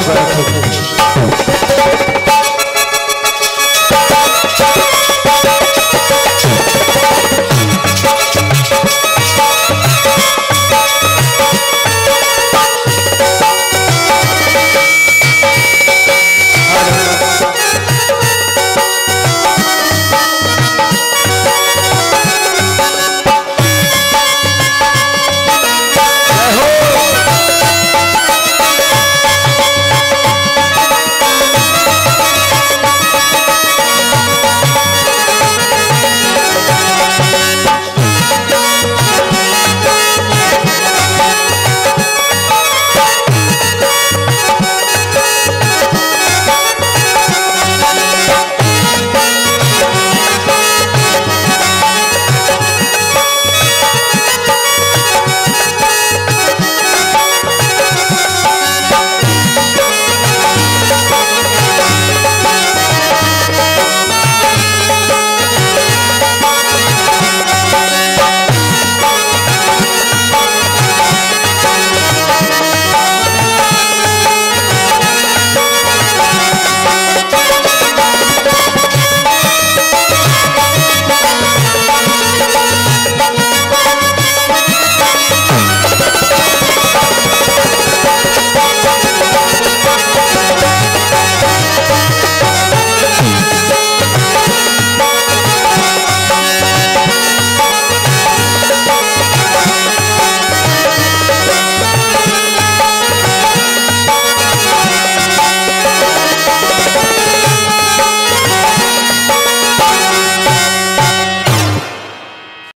पर